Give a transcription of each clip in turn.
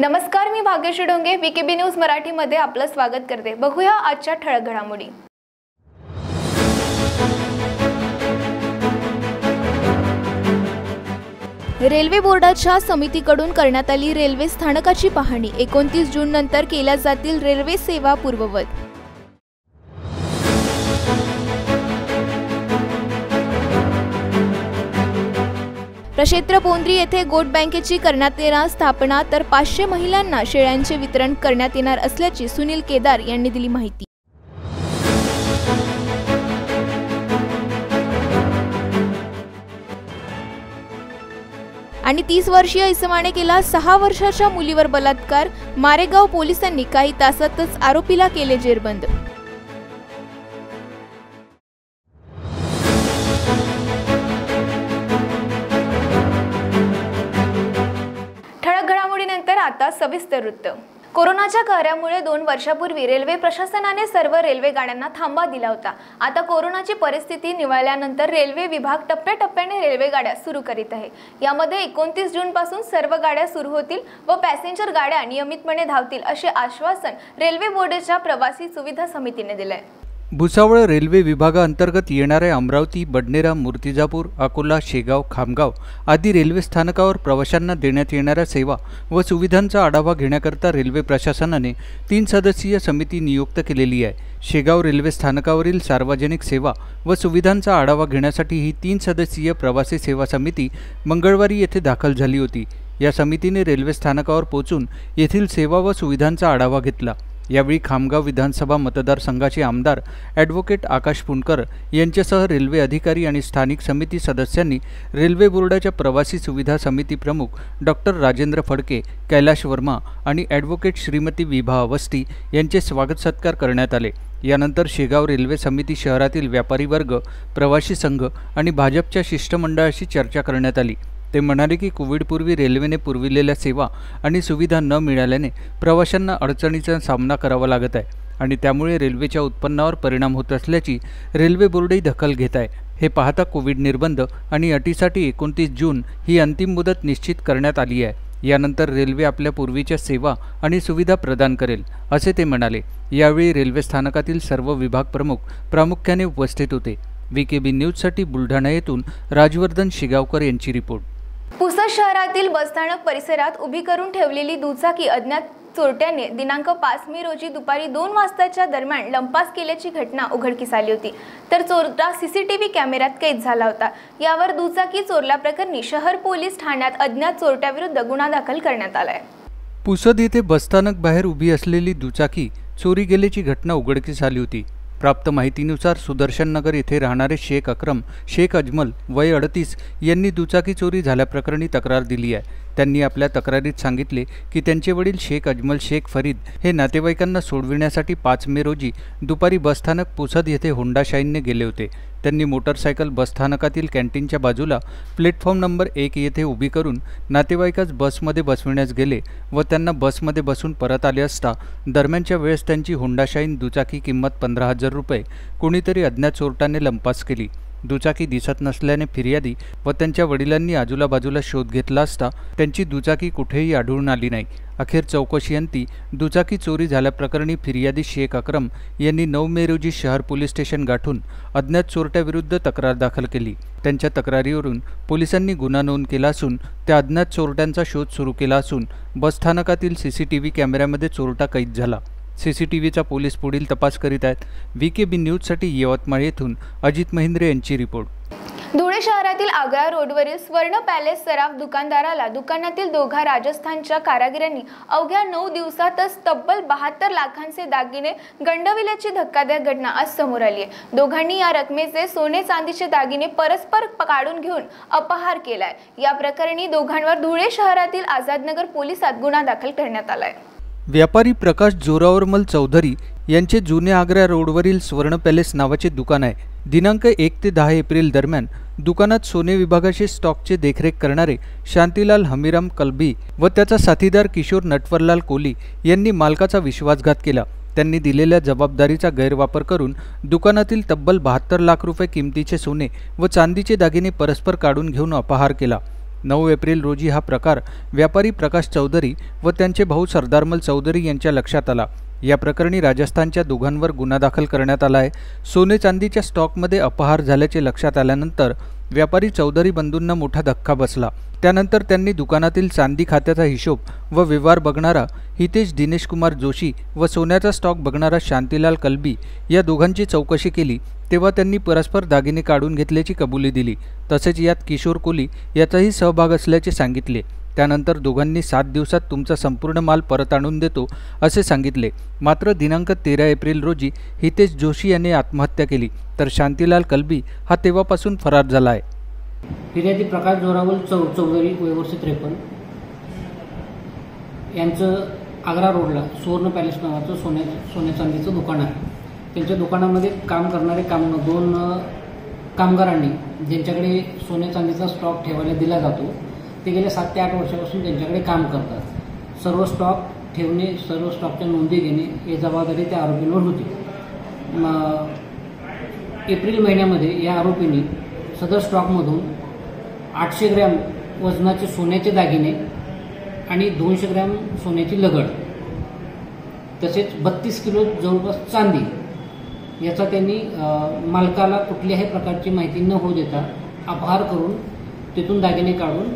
नमस्कार मी भाग्यश्री डोंगे बी न्यूज मराठीमध्ये आपलं स्वागत करते. बघूया आजच्या ठळक घडामोडी. रेल्वे बोर्डाच्या समितीकडून करण्यात आली रेल्वे स्थानकाची पाहणी. एकोणतीस जून नंतर केल्या जातील रेल्वे सेवा पूर्ववत. प्रक्षेत्र पोंद्री येथे गोट बँकेची करण्यात येणार स्थापना तर पाचशे महिलांना शेळ्यांचे वितरण करण्यात येणार असल्याची सुनील केदार यांनी दिली माहिती. आणि तीस वर्षीय इसमाने केला सहा वर्षाच्या मुलीवर बलात्कार. मारेगाव पोलिसांनी काही तासातच आरोपीला केले जेरबंद. आता सविस्तर वृत्त. कोरोनाच्या कार्यामुळे दोन वर्षापूर्वी रेल्वे प्रशासनाने सर्व रेल्वे गाड्यांना थांबा दिला होता. आता कोरोनाची परिस्थिती निवळल्यानंतर रेल्वे विभाग टप्प्याटप्प्याने रेल्वे गाड्या सुरू करीत आहे. यामध्ये एकोणतीस जून पासून सर्व गाड्या सुरू होतील व पॅसेंजर गाड्या नियमितपणे धावतील असे आश्वासन रेल्वे बोर्डच्या प्रवासी सुविधा समितीने दिलंय. भुसावळ रेल्वे विभागाअंतर्गत येणाऱ्या अमरावती बडनेरा मूर्तिजापूर अकोला शेगाव खामगाव आदी रेल्वे स्थानकावर प्रवाशांना देण्यात येणाऱ्या सेवा व सुविधांचा आढावा घेण्याकरता रेल्वे प्रशासनाने तीन सदस्यीय समिती नियुक्त केलेली आहे. शेगाव रेल्वे स्थानकावरील सार्वजनिक सेवा व सुविधांचा आढावा घेण्यासाठी ही तीन सदस्यीय प्रवासी सेवा समिती मंगळवारी येथे दाखल झाली होती. या समितीने रेल्वे स्थानकावर पोहोचून येथील सेवा व सुविधांचा आढावा घेतला. यावेळी खामगाव विधानसभा मतदारसंघाचे आमदार ॲडव्होकेट आकाश पुणकर यांच्यासह रेल्वे अधिकारी आणि स्थानिक समिती सदस्यांनी रेल्वे बोर्डाच्या प्रवासी सुविधा समिती प्रमुख डॉक्टर राजेंद्र फडके कैलाश वर्मा आणि ॲडव्होकेट श्रीमती विभा अवस्थी यांचे स्वागत सत्कार करण्यात आले. यानंतर शेगाव रेल्वे समिती शहरातील व्यापारी वर्ग प्रवासी संघ आणि भाजपच्या शिष्टमंडळाशी चर्चा करण्यात आली. ते म्हणाले की कोविडपूर्वी रेल्वेने पुरविलेल्या सेवा आणि सुविधा न मिळाल्याने प्रवाशांना अडचणीचा सामना करावा लागत आहे आणि त्यामुळे रेल्वेच्या उत्पन्नावर परिणाम होत असल्याची रेल्वे बोर्डही दखल घेत आहे. हे पाहता कोविड निर्बंध आणि अटीसाठी एकोणतीस जून ही अंतिम मुदत निश्चित करण्यात आली आहे. यानंतर रेल्वे आपल्या पूर्वीच्या सेवा आणि सुविधा प्रदान करेल असे ते म्हणाले. यावेळी रेल्वे स्थानकातील सर्व विभाग प्रमुख प्रामुख्याने उपस्थित होते. व्ही के बी न्यूजसाठी बुलढाणा येथून राजवर्धन शिगावकर यांची रिपोर्ट. पुसद शहरातील बसस्थानक परिसरात उभी करून ठेवलेली दुचाकी अज्ञात चोरट्याने दिनांक पाच मे रोजी दुपारी दोन वाजताच्या दरम्यान लंपास केल्याची घटना उघडकीस आली होती. तर चोरटा सीसीटीव्ही कॅमेऱ्यात कैद झाला होता. यावर दुचाकी चोरल्याप्रकरणी शहर पोलीस ठाण्यात अज्ञात चोरट्याविरुद्ध गुन्हा दाखल करण्यात आलाय. पुसद येथे बसस्थानक बाहेर उभी असलेली दुचाकी चोरी गेल्याची घटना उघडकीस आली होती. प्राप्त माहितीनुसार सुदर्शन नगर येथे राहणारे शेख अक्रम शेख अजमल वय अडतीस यांनी दुचाकी चोरी झाल्याप्रकरणी तक्रार दिली आहे. त्यांनी आपल्या तक्रारीत सांगितले की त्यांचे वडील शेख अजमल शेख फरीद हे नातेवाईकांना सोडविण्यासाठी पाच मे रोजी दुपारी बसस्थानक पुसद येथे होंडा शाईनने गेले होते. त्यांनी मोटरसायकल बसस्थानकातील कॅन्टीनच्या बाजूला प्लॅटफॉर्म नंबर एक येथे उभी करून नातेवाईकास बसमध्ये बसविण्यास गेले व त्यांना बसमध्ये बसून परत आले असता दरम्यानच्या वेळेस त्यांची होंडाशाईन दुचाकी किंमत पंधरा हजार रुपये कोणीतरी अज्ञात चोरट्याने लंपास केली. दुचाकी दिसत नसल्याने फिर्यादी व त्यांच्या वडिलांनी आजूला बाजूला शोध घेतला असता त्यांची दुचाकी कुठेही आढळून आली नाही. अखेर चौकशीअंती दुचाकी चोरी झाल्याप्रकरणी फिर्यादी शेख अक्रम यांनी नऊ मे रोजी शहर पोलीस स्टेशन गाठून अज्ञात चोरट्याविरुद्ध तक्रार दाखल केली. त्यांच्या तक्रारीवरून पोलिसांनी गुन्हा नोंद केला असून त्या अज्ञात चोरट्यांचा शोध सुरू केला असून बसस्थानकातील सी सी टी व्ही कॅमेऱ्यामध्ये चोरटा कैद झाला. सी सी टी व्हीचा पोलीस पुढील तपास करीत आहेत. व्ही के बी न्यूजसाठी यवतमाळ येथून अजित महिंद्रे यांची रिपोर्ट. धुळे शहरातील आग्रा रोडवरील स्वर्ण पॅलेस सराफ दुकानदाराला दुकानातील दोघा राजस्थानच्या कारागिरांनी अवघ्या नऊ दिवसातच तब्बल बहात्तर लाखांचे दागिने गंडविल्याची धक्कादायक घटना आज समोर आली आहे. दोघांनी या रकमेचे सोने चांदीचे दागिने परस्पर काढून घेऊन अपहार केलाय. या प्रकरणी दोघांवर धुळे शहरातील आझादनगर पोलिसात गुन्हा दाखल करण्यात आलाय. व्यापारी प्रकाश जोरावरमल चौधरी यांचे जुने आग्रा रोडवरील स्वर्ण पॅलेस नावाचे दुकान आहे. दिनांक एक ते दहा एप्रिल दरम्यान दुकानात सोने विभागाचे स्टॉकचे देखरेख करणारे शांतीलाल हमीराम कलबी व त्याचा साथीदार किशोर नटवरलाल कोली यांनी मालकाचा विश्वासघात केला. त्यांनी दिलेल्या जबाबदारीचा गैरवापर करून दुकानातील तब्बल बहात्तर लाख रुपये किमतीचे सोने व चांदीचे दागिने परस्पर काढून घेऊन अपहार केला. नऊ एप्रिल रोजी हा प्रकार व्यापारी प्रकाश चौधरी व त्यांचे भाऊ सरदारमल चौधरी यांच्या लक्षात आला. या प्रकरणी राजस्थानच्या दोघांवर गुन्हा दाखल करण्यात आला आहे. सोने चांदीच्या स्टॉकमध्ये अपहार झाल्याचे लक्षात आल्यानंतर व्यापारी चौधरी बंधूंना मोठा धक्का बसला. त्यानंतर त्यांनी दुकानातील चांदी खात्याचा हिशोब व व्यवहार बघणारा हितेश दिनेश कुमार जोशी व सोन्याचा स्टॉक बघणारा शांतीलाल कलबी या दोघांची चौकशी केली. तेव्हा त्यांनी परस्पर दागिने काढून घेतल्याची कबुली दिली. तसेच यात किशोर कोली याचाही सहभाग असल्याचे सांगितले. त्यानंतर दोघांनी सात दिवसात तुमचा संपूर्ण माल परत आणून देतो असे सांगितले. मात्र दिनांक तेरा एप्रिल रोजी हितेश जोशी यांनी आत्महत्या केली. तर शांतीलाल कलबी हा तेव्हापासून फरार झाला आहे. फिर्यादी प्रकाश जोरावल चौ चौधरी वयवर्ष त्रेपन्न यांचं आग्रा रोडला सुवर्ण पॅलेस नावाचं सोन्या सोन्या चांदीचं दुकान आहे. त्यांच्या दुकानामध्ये काम करणारे काम दोन कामगारांनी ज्यांच्याकडे सोन्या चांदीचा स्टॉक ठेवायला दिला जातो ते गेल्या सात ते आठ वर्षापासून त्यांच्याकडे काम करतात. सर्व स्टॉक ठेवणे सर्व स्टॉकच्या नोंदी घेणे हे जबाबदारी त्या आरोपींवर होती. एप्रिल महिन्यामध्ये या आरोपींनी सदर स्टॉकमधून आठशे ग्रॅम वजनाचे सोन्याचे दागिने आणि दोनशे ग्रॅम सोन्याची लगड तसेच बत्तीस किलो जवळपास चांदी याचा त्यांनी मालकाला कुठल्याही प्रकारची माहिती न होऊ देता अपहार करून तिथून दागिने काढून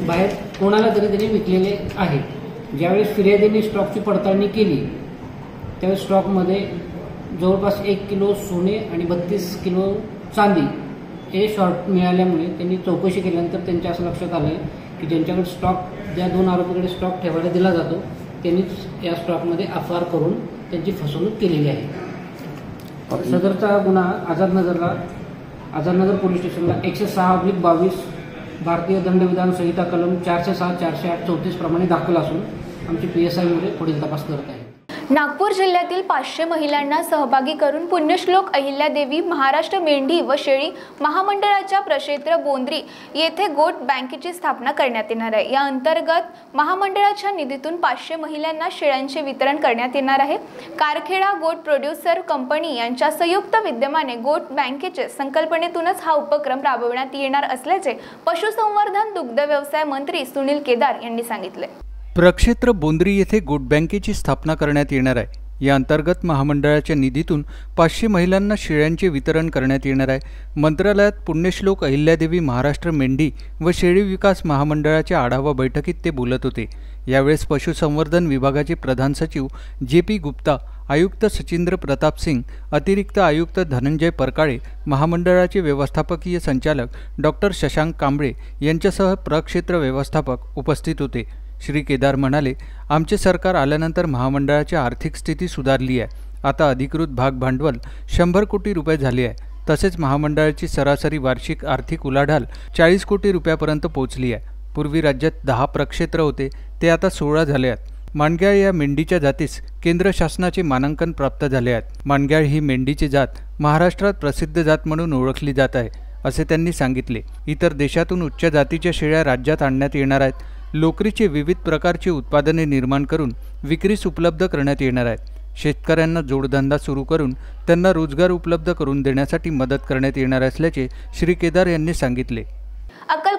बाहेर कोणाला तरी त्यांनी विकलेले आहेत ज्यावेळेस फिर्यादीने स्टॉकची पडताळणी केली त्यावेळेस स्टॉकमध्ये जवळपास एक किलो सोने आणि बत्तीस किलो चांदी हे शॉर्ट मिळाल्यामुळे त्यांनी चौकशी केल्यानंतर त्यांच्या असं लक्षात आलं की ज्यांच्याकडे स्टॉक ज्या दोन आरोपीकडे स्टॉक ठेवायला दिला जातो त्यांनीच या स्टॉकमध्ये अपहार करून त्यांची फसवणूक केलेली आहे. सदरचा गुन्हा आझादनगरला आझादनगर पोलीस स्टेशनला एकशे सहा अब्लिक बावीस भारतीय दंडविधान संहिता कलम चारशे सहा चारशे आठ चौतीस प्रमाणे दाखल असून आमची पी एस आयमध्ये पुढील तपास करत आहे. नागपूर जिल्ह्यातील पाचशे महिलांना सहभागी करून पुण्यश्लोक अहिल्यादेवी महाराष्ट्र मेंढी व शेळी महामंडळाच्या प्रक्षेत्र बोंद्री येथे गोट बँकेची स्थापना करण्यात येणार आहे. या अंतर्गत महामंडळाच्या निधीतून पाचशे महिलांना शेळ्यांचे वितरण करण्यात येणार आहे. कारखेडा गोट प्रोड्युसर कंपनी यांच्या संयुक्त विद्यमाने गोट बँकेचे संकल्पनेतूनच हा उपक्रम राबविण्यात येणार असल्याचे पशुसंवर्धन दुग्ध व्यवसाय मंत्री सुनील केदार यांनी सांगितले. प्रक्षेत्र बोंद्री येथे गोट बँकेची स्थापना करण्यात येणार आहे. या अंतर्गत महामंडळाच्या निधीतून पाचशे महिलांना शेळ्यांचे वितरण करण्यात येणार आहे. मंत्रालयात पुण्यश्लोक अहिल्यादेवी महाराष्ट्र मेंढी व शेळी विकास महामंडळाच्या आढावा बैठकीत ते बोलत होते. यावेळेस पशुसंवर्धन विभागाचे प्रधान सचिव जे पी गुप्ता आयुक्त सचिंद्र प्रताप सिंग अतिरिक्त आयुक्त धनंजय परकाळे महामंडळाचे व्यवस्थापकीय संचालक डॉक्टर शशांक कांबळे यांच्यासह प्रक्षेत्र व्यवस्थापक उपस्थित होते. श्री केदार म्हणाले आमचे सरकार आल्यानंतर महामंडळाची आर्थिक स्थिती सुधारली आहे. आता अधिकृत भाग भांडवल शंभर कोटी रुपये झाले आहे. तसेच महामंडळाची सरासरी वार्षिक आर्थिक उलाढाल चाळीस कोटी रुपयापर्यंत पोहोचली आहे. पूर्वी राज्यात दहा प्रक्षेत्र होते ते आता सोळा झाले आहेत. मांडग्याळ या मेंढीच्या जातीस केंद्र शासनाचे मानांकन प्राप्त झाले आहेत. मांडग्याळ ही मेंढीची जात महाराष्ट्रात प्रसिद्ध जात म्हणून ओळखली जात आहे असे त्यांनी सांगितले. इतर देशातून उच्च जातीच्या शेळ्या राज्यात आणण्यात येणार आहेत. लोकरीचे विविध प्रकारची उत्पादने निर्माण करून विक्रीस उपलब्ध करण्यात येणार आहेत. शेतकऱ्यांना जोडधंदा सुरू करून त्यांना रोजगार उपलब्ध करून देण्यासाठी मदत करण्यात येणार असल्याचे श्री केदार यांनी सांगितले.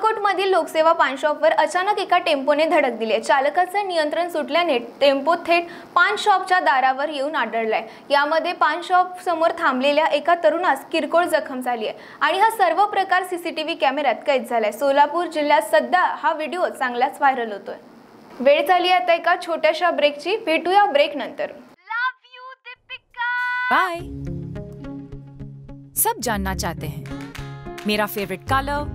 अक्कलकोटमधील लोकसेवा पान शॉपवर अचानक एका टेम्पोने धडक दिली चालकाचं नियंत्रण सुटल्याने टेम्पो थेट पान शॉपच्या दारावर येऊन आढळलाय. यामध्ये पान शॉप समोर थांबलेल्या एका तरुणास किरकोळ जखम झाली आहे आणि हा सर्व प्रकार सीसीटीव्ही कॅमेऱ्यात कैद झालाय. सोलापूर जिल्ह्यात सध्या हा व्हिडिओ चांगलाच व्हायरल होतोय. वेळ झाली आता एका छोट्याशा ब्रेकची भेटूया ब्रेक नंतर. बाय सब जानना चाहते हैं। मेरा फेवरेट कलर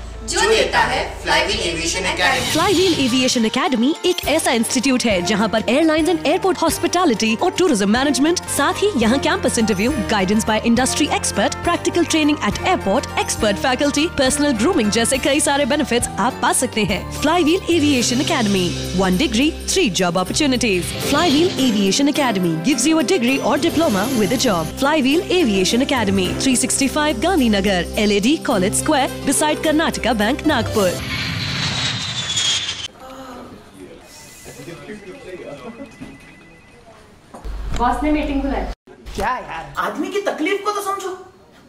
जो देता है flywheel aviation academy flywheel aviation academy एक ऐसा इंस्टीट्यूट है जहाँ पर एयरलाइंस एंड एयरपोर्ट हॉस्पिटैलिटी और टूरिज़्म मैनेजमेंट साथ ही यहाँ campus interview guidance by industry expert practical training at airport expert faculty personal grooming जैसे कई सारे बेनिफिट्स आप पा सकते हैं। Flywheel aviation academy one degree three job opportunities flywheel aviation academy gives you a degree और diploma with a job flywheel aviation academy 365 Gandhinagar LAD college square beside Karnataka bank Nagpur boss ने meeting बुलाई। क्या यार? आदमी की तकलीफ़ को तो समझो।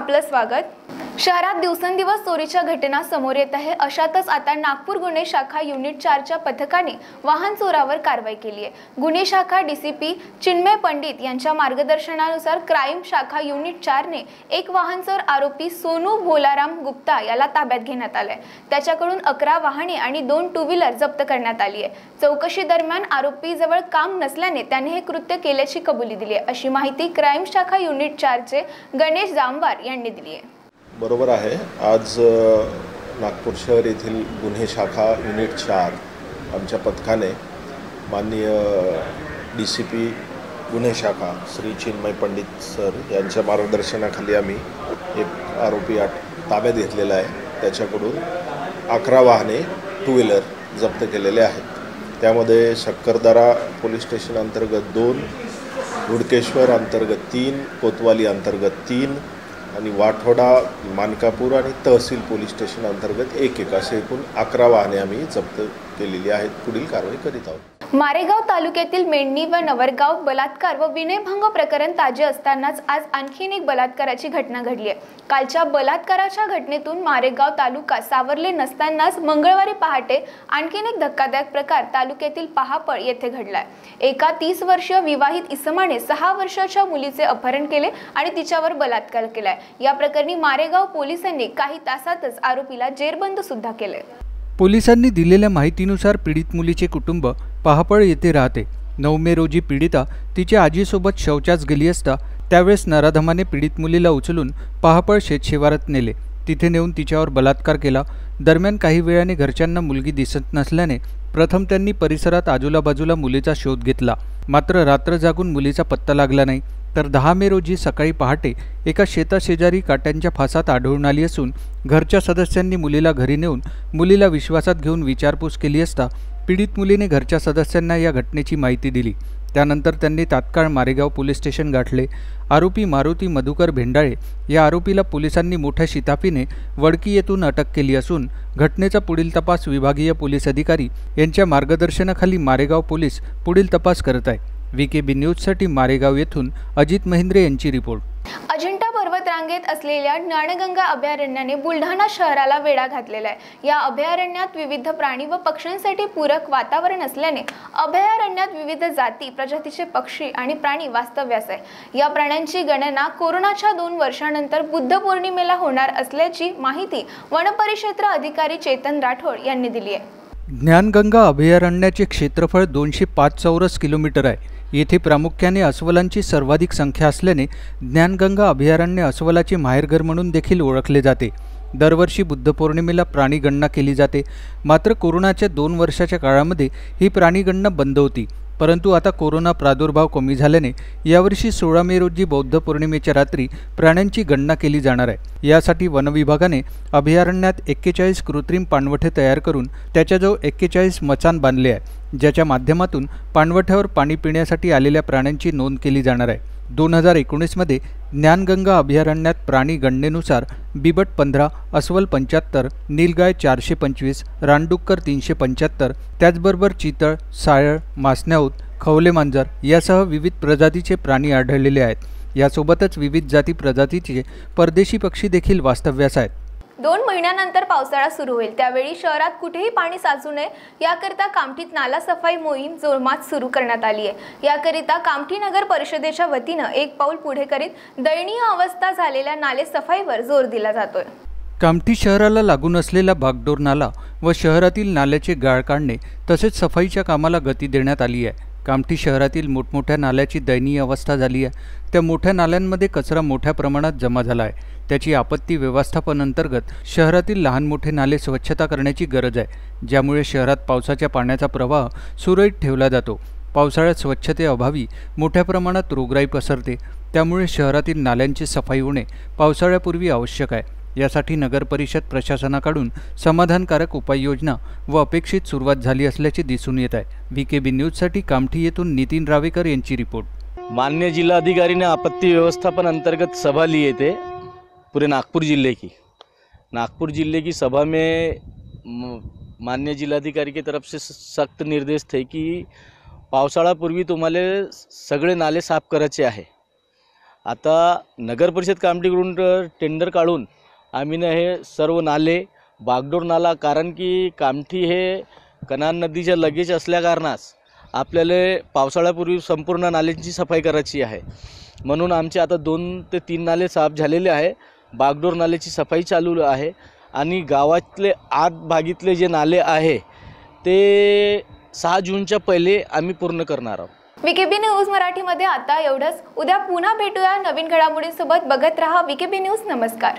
आपलं स्वागत. शहरात दिवसेंदिवस चोरीच्या घटना समोर येत आहे. अशातच आता नागपूर गुन्हे शाखा युनिट चारच्या पथकाने वाहन चोरावर कारवाई केली आहे. गुन्हे शाखा डीसीपी चिन्मय पंडित यांच्या मार्गदर्शनानुसार क्राईम शाखा युनिट चारने एक वाहन चोर आरोपी सोनू भोलाराम गुप्ता याला ताब्यात घेण्यात आलाय. त्याच्याकडून अकरा वाहने आणि दोन टू व्हीलर जप्त करण्यात आली आहे. चौकशी दरम्यान आरोपी जवळ काम नसल्याने त्याने हे कृत्य केल्याची कबुली दिली आहे. अशी माहिती क्राईम शाखा युनिट चारचे गणेश जामवार यांनी दिली आहे. बरोबर आहे. आज नागपूर शहर येथील गुन्हे शाखा युनिट चार आमच्या पथकाने माननीय डी सी पी गुन्हे शाखा श्री चिन्मय पंडित सर यांच्या मार्गदर्शनाखाली आम्ही एक आरोपी आठ ताब्यात घेतलेला आहे. त्याच्याकडून अकरा वाहने टू व्हीलर जप्त केलेले आहेत. त्यामध्ये शक्करदरा पोलीस स्टेशन अंतर्गत दोन हुडकेश्वर अंतर्गत तीन कोतवाली अंतर्गत तीन आणि वाठोडा मानकापूर आणि तहसील पोलीस स्टेशन अंतर्गत एक एक असे एकूण अकरा वाहने आम्ही जप्त केलेली आहेत. पुढील कारवाई करीत आहोत. मारेगाव तालुक्यातील मेंढणी व नवरगाव बलात्कार व विनयभंग प्रकरण ताजे असतानाच आज आणखीन एक बलात्काराची घटना घडली आहे. कालच्या बलात्काराच्या घटनेतून मारेगाव तालुका सावरले नसतानाच मंगळवारी पहाटे आणखीन एक धक्कादायक प्रकार तालुक्यातील पहापळ येथे घडलाय. एका तीस वर्षीय विवाहित इसमाने सहा वर्षाच्या मुलीचे अपहरण केले आणि तिच्यावर बलात्कार केलाय. या प्रकरणी मारेगाव पोलिसांनी काही तासातच आरोपीला जेरबंद सुद्धा केले पोलिसांनी दिलेल्या माहितीनुसार पीडित मुलीचे कुटुंब पहापळ येथे राहते. नऊ मे रोजी पीडिता तिच्या आजीसोबत शौचास गेली असता त्यावेळेस नराधमाने पीडित मुलीला उचलून पहापळ शेतशिवारात नेले. तिथे नेऊन तिच्यावर बलात्कार केला. दरम्यान काही वेळाने घरच्यांना मुलगी दिसत नसल्याने प्रथम त्यांनी परिसरात आजूलाबाजूला मुलीचा शोध घेतला. मात्र रात्र जागून मुलीचा पत्ता लागला नाही. तर दहा मे रोजी सकाळी पहाटे एका शेताशेजारी काट्यांच्या फासात आढळून आली असून घरच्या सदस्यांनी मुलीला घरी नेऊन मुलीला विश्वासात घेऊन विचारपूस केली असता पीडित मुलीने घरच्या सदस्यांना या घटनेची माहिती दिली. त्यानंतर त्यांनी तात्काळ मारेगाव पोलीस स्टेशन गाठले. आरोपी मारुती मधुकर भेंडाळे या आरोपीला पोलिसांनी मोठ्या शिताफीने वडकी येथून अटक केली असून घटनेचा पुढील तपास विभागीय पोलीस अधिकारी यांच्या मार्गदर्शनाखाली मारेगाव पोलीस पुढील तपास करत आहे. व्ही के बी न्यूजसाठी मारेगाव येथून अजित महिंद्रे यांची रिपोर्ट. अजिंठा पर्वत रांगेत असलेल्या ज्ञानगंगा अभयारण्याने बुलढाणा शहराला वेढा घातलेला आहे या अभयारण्यात विविध प्राणी व पक्ष्यांसाठी पूरक वातावरण असल्याने अभयारण्यात विविध जाती प्रजातीचे पक्षी आणि प्राणी वास्तव्यास आहे. या प्राण्यांची गणना कोरोनाच्या दोन वर्षानंतर बुद्ध पौर्णिमेला होणार असल्याची माहिती वनपरिक्षेत्र अधिकारी चेतन राठोड यांनी दिली आहे. ज्ञानगंगा अभयारण्याचे क्षेत्रफळ दोनशे पाच चौरस किलोमीटर आहे. येथे प्रामुख्याने अस्वलांची सर्वाधिक संख्या असल्याने ज्ञानगंगा अभयारण्य अस्वलाचे माहेरघर म्हणून देखील ओळखले जाते. दरवर्षी बुद्ध पौर्णिमेला प्राणीगणना केली जाते. मात्र कोरोनाच्या दोन वर्षाच्या काळामध्ये ही प्राणीगणना बंद होती. परंतु आता कोरोना प्रादुर्भाव कमी झाल्याने यावर्षी सोळा मे रोजी बौद्ध पौर्णिमेच्या रात्री प्राण्यांची गणना केली जाणार आहे. यासाठी वनविभागाने अभयारण्यात एक्केचाळीस कृत्रिम पाणवठे तयार करून त्याच्याजवळ एक्केचाळीस मचान बांधले आहे ज्याच्या माध्यमातून पाणवठ्यावर पाणी पिण्यासाठी आलेल्या प्राण्यांची नोंद केली जाणार आहे. दोन हजार एकोणीसमध्ये ज्ञानगंगा अभयारण्यात प्राणी गणनेनुसार बिबट पंधरा अस्वल पंच्याहत्तर नीलगाय चारशे पंचवीस रानडुक्कर तीनशे पंच्याहत्तर त्याचबरोबर चितळ सायळ मासन्याऊत खवले मांजर यासह विविध प्रजातीचे प्राणी आढळलेले आहेत. यासोबतच विविध जाती प्रजातीचे परदेशी पक्षी देखील वास्तव्यास आहेत. दोन महिन्यानंतर पावसाळा सुरू होईल. त्यावेळी शहरात कुठेही पाणी साचू नये. याकरिता कामठीत नाला सफाई मोहीम जोमात सुरू करण्यात आली आहे. याकरिता कामठी नगर परिषदेच्या वतीनं एक पाऊल पुढे करीत दयनीय अवस्था झालेल्या नाले सफाईवर जोर दिला जातोय. कामठी शहराला लागून असलेला भागडोर नाला व शहरातील नाल्याचे गाळ काढणे तसेच सफाईच्या कामाला गती देण्यात आली आहे. कामठी शहरातील मोठमोठ्या नाल्याची दयनीय अवस्था झाली आहे. त्या मोठ्या नाल्यांमध्ये कचरा मोठ्या प्रमाणात जमा झाला आहे. त्याची आपत्ती व्यवस्थापन अंतर्गत शहरातील लहान मोठे नाले स्वच्छता करण्याची गरज आहे. ज्यामुळे शहरात पावसाच्या पाण्याचा प्रवाह सुरळीत ठेवला जातो. पावसाळ्यात स्वच्छतेअभावी मोठ्या प्रमाणात रोगराई पसरते. त्यामुळे शहरातील नाल्यांची सफाई होणे पावसाळ्यापूर्वी आवश्यक आहे. यासाठी नगरपरिषद प्रशासनाकडून समाधानकारक उपाययोजना व अपेक्षित सुरुवात झाली असल्याचे दिसून येत आहे. व्ही के बी न्यूजसाठी कामठी येथून नितीन रावेकर यांची रिपोर्ट. मान्य जिल्हाधिकारीने आपत्ती व्यवस्थापन अंतर्गत सभा ली येते पूरे नागपुर जिले की नागपुर जिले की सभा में म- जिल्हाधिकारी जिलाधिकारी की तरफ से सक्त निर्देश थे की पावसाळापूर्वी तुम्हाला सगळे नाले साफ करायचे आहे. आता नगर परिषद कामठीकडून टेंडर काढून आम्ही ना हे सर्व नाले बागडोर नाला कारण की कामठी हे कनान नदीच्या लगेच असल्याकारणास आपल्याला पावसाळ्यापूर्वी संपूर्ण नाल्यांची सफाई करायची आहे. म्हणून आमचे आता दोन ते तीन नाले साफ झालेले आहे. बागडोर नाल्याची सफाई चालू आहे आणि गावातले आत भागीतले जे नाले आहे ते सहा जूनच्या पहिले आम्ही पूर्ण करणार आहोत. विकेबी न्यूज मराठीमध्ये आता एवढंच. उद्या पुन्हा भेटूया नवीन घडामोडींसोबत. बघत रहा विकेबी न्यूज. नमस्कार.